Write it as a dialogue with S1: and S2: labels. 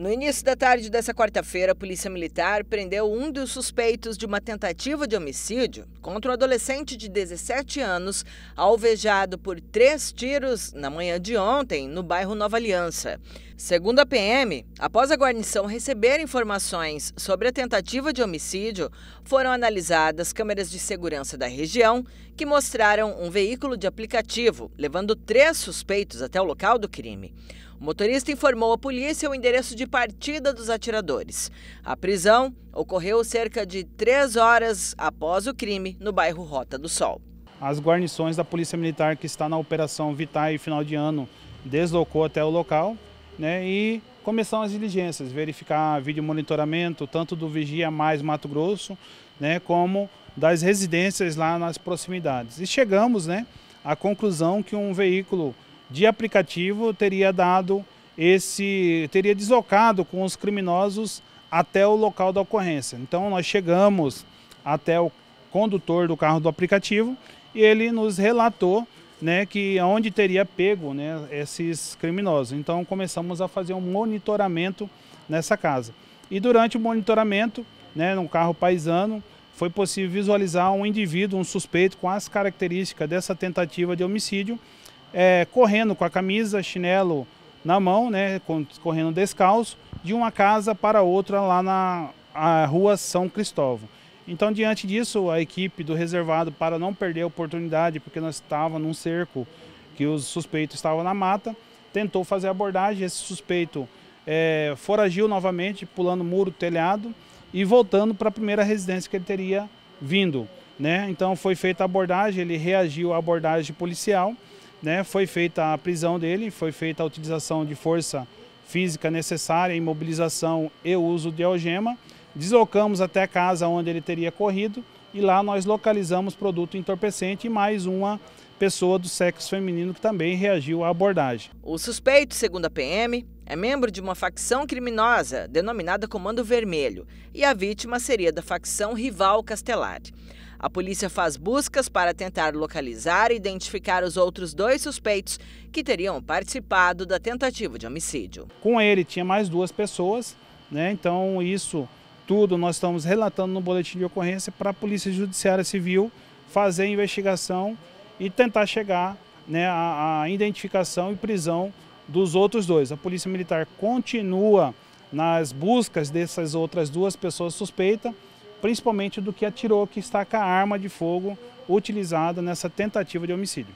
S1: No início da tarde dessa quarta-feira, a Polícia Militar prendeu um dos suspeitos de uma tentativa de homicídio contra um adolescente de 17 anos, alvejado por três tiros na manhã de ontem, no bairro Nova Aliança. Segundo a PM, após a guarnição receber informações sobre a tentativa de homicídio, foram analisadas câmeras de segurança da região que mostraram um veículo de aplicativo levando três suspeitos até o local do crime. O motorista informou à polícia o endereço de partida dos atiradores. A prisão ocorreu cerca de três horas após o crime no bairro Rota do Sol.
S2: As guarnições da Polícia Militar que está na Operação Vitai final de ano deslocou até o local né, e começaram as diligências, verificar vídeo monitoramento, tanto do Vigia Mais Mato Grosso, né, como das residências lá nas proximidades. E chegamos né, à conclusão que um veículo de aplicativo teria dado esse, teria deslocado com os criminosos até o local da ocorrência. Então nós chegamos até o condutor do carro do aplicativo e ele nos relatou né, que onde teria pego né, esses criminosos. Então começamos a fazer um monitoramento nessa casa. E durante o monitoramento, né, num carro paisano, foi possível visualizar um indivíduo, um suspeito com as características dessa tentativa de homicídio é, correndo com a camisa, chinelo na mão, né, correndo descalço, de uma casa para outra lá na rua São Cristóvão. Então, diante disso, a equipe do reservado, para não perder a oportunidade, porque nós estávamos num cerco que os suspeitos estavam na mata, tentou fazer a abordagem. Esse suspeito é, foragiu novamente, pulando muro, telhado e voltando para a primeira residência que ele teria vindo. Né? Então, foi feita a abordagem, ele reagiu à abordagem policial né, foi feita a prisão dele, foi feita a utilização de força física necessária, imobilização e uso de algema. Deslocamos até a casa onde ele teria corrido e lá nós localizamos produto entorpecente e mais uma pessoa do sexo feminino que também reagiu à abordagem.
S1: O suspeito, segundo a PM, é membro de uma facção criminosa denominada Comando Vermelho e a vítima seria da facção rival Castelar. A polícia faz buscas para tentar localizar e identificar os outros dois suspeitos que teriam participado da tentativa de homicídio.
S2: Com ele tinha mais duas pessoas, né? Então isso tudo nós estamos relatando no boletim de ocorrência para a Polícia Judiciária Civil fazer a investigação e tentar chegar né, à, à identificação e prisão dos outros dois. A Polícia Militar continua nas buscas dessas outras duas pessoas suspeitas principalmente do que atirou, que está com a arma de fogo utilizada nessa tentativa de homicídio.